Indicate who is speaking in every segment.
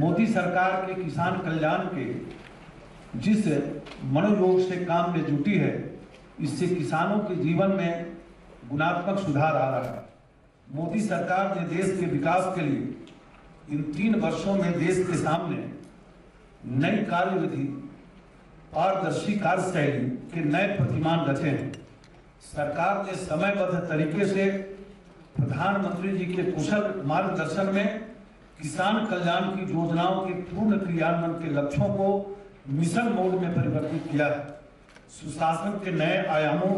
Speaker 1: के किसान कल्याण के जिस मनोयोग से काम में जुटी है, इससे किसानों के जीवन में गुणात्मक सुधार आ रहा है। मोदी सरकार ने देश के विकास के लिए इन तीन वर्षों में देश के सामने नई कार्यविधि, पारदर्शी कार्यशैली के नए प्रतिमान रखे हैं। सरकार ने समयबद्ध तरीके से प्रधानमंत्री जी के कुशल मार्गदर्शन में किसान कल्याण की योजनाओं के पूर्ण क्रियान्वयन के लक्ष्यों को मिशन मोड में परिवर्तित किया है। सुशासन के नए आयामों,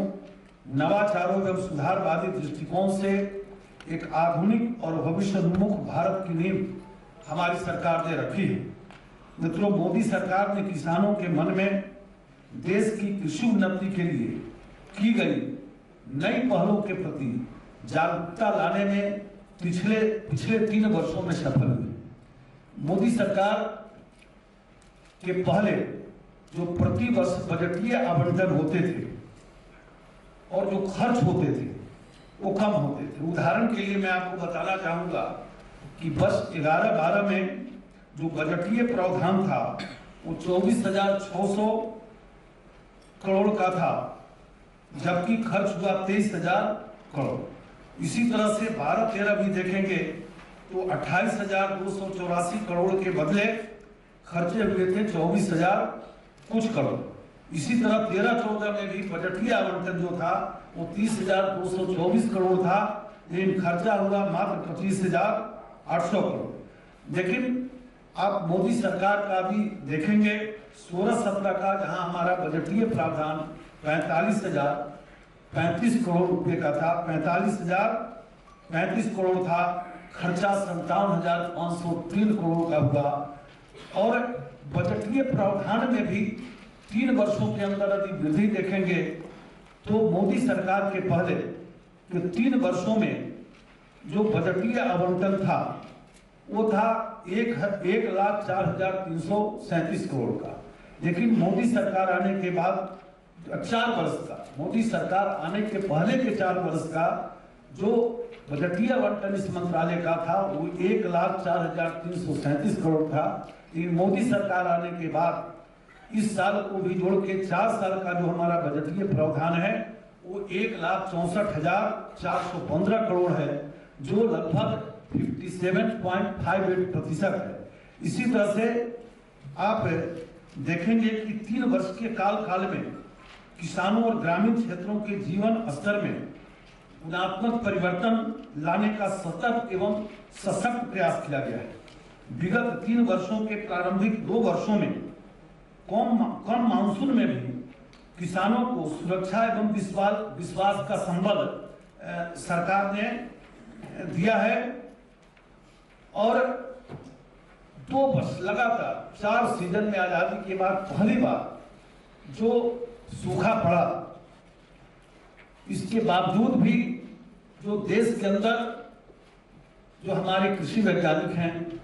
Speaker 1: नवाचारों एवं सुधारवादी दृष्टिकोण से एक आधुनिक और भविष्योन्मुख भारत की नींव हमारी सरकार ने रखी है। मित्रों, मोदी सरकार ने किसानों के मन में देश की कृषि उन्नति के लिए की गई नई पहलों के प्रति जागरूकता लाने में पिछले पिछले तीन वर्षों में सफल हुए। मोदी सरकार के पहले जो प्रति वर्ष बजटीय आवंटन होते थे और जो खर्च होते थे, वो कम होते थे। उदाहरण के लिए मैं आपको बताना चाहूँगा कि वर्ष 11-12 में जो बजटीय प्रावधान था, वो चौबीस हज़ार छह सौ करोड़ का था, जबकि खर्च हुआ तेईस हज़ार करोड़। इसी तरह से बारह तेरह भी देखेंगे तो अट्ठाईस हज़ार दो सौ चौरासी करोड़ के बदले खर्चे हुए थे चौबीस हज़ार कुछ करोड़। इसी तरह तेरह चौदह में भी बजटीय आवंटन जो था, वो तीस हज़ार दो सौ चौबीस करोड़ था, लेकिन खर्चा हुआ मात्र पच्चीस हज़ार आठ सौ करोड़। लेकिन आप मोदी सरकार का भी देखेंगे, सोलह सत्रह का जहाँ हमारा बजटीय प्रावधान पैंतालीस हज़ार पैंतीस करोड़ रुपए का था, पैंतालीस हज़ार, पैंतीस करोड़ था, खर्चा संतावन हज़ार पाँच सौ तीन करोड़ का हुआ। और बजटीय प्रावधान में भी तीन वर्षों के अंदर यदि वृद्धि देखेंगे तो मोदी सरकार के पहले के तीन वर्षों में जो बजटीय आवंटन था, वो था एक एक लाख चार हज़ार तीन सौ सैंतीस करोड़ का। लेकिन मोदी सरकार आने के बाद चार वर्ष का। मोदी सरकार आने के पहले के चार वर्ष का जो बजटीय आवंटन इस मंत्रालय का था, वो एक लाख चार हज़ार तीन सौ सैंतीस करोड़ था। लेकिन मोदी सरकार आने के बाद इस साल को भी जोड़ के चार साल का जो हमारा बजटीय प्रावधान है, वो एक लाख चौसठ हज़ार चार सौ पंद्रह करोड़ है, जो लगभग 57.58 प्रतिशत है। इसी तरह से आप देखेंगे कि तीन वर्ष के काल काल में किसानों और ग्रामीण क्षेत्रों के जीवन स्तर में गुणात्मक परिवर्तन लाने का सतत एवं सशक्त प्रयास किया गया है। विगत तीन वर्षों के प्रारंभिक दो वर्षों में कम कम मानसून में भी किसानों को सुरक्षा एवं विश्वास विश्वास का संबल सरकार ने दिया है और दो वर्ष लगातार चार सीज़न में आज़ादी के बाद पहली बार जो सूखा पड़ा। इसके बावजूद भी जो देश के अंदर जो हमारे कृषि वैज्ञानिक हैं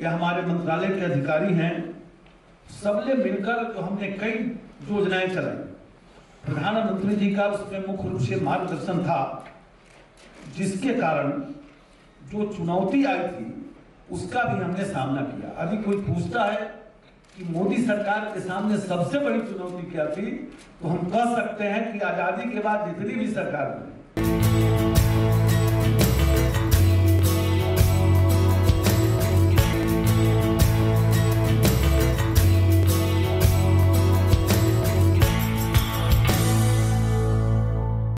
Speaker 1: या हमारे मंत्रालय के अधिकारी हैं, सबने मिलकर जो हमने कई योजनाएँ चलाई। प्रधानमंत्री जी का उसमें मुख्य रूप से मार्गदर्शन था, जिसके कारण जो चुनौती आई थी, उसका भी हमने सामना किया। अभी कोई पूछता है कि मोदी सरकार के सामने सबसे बड़ी चुनौती क्या थी तो हम कह सकते हैं कि आज़ादी के बाद जितनी भी सरकार बनी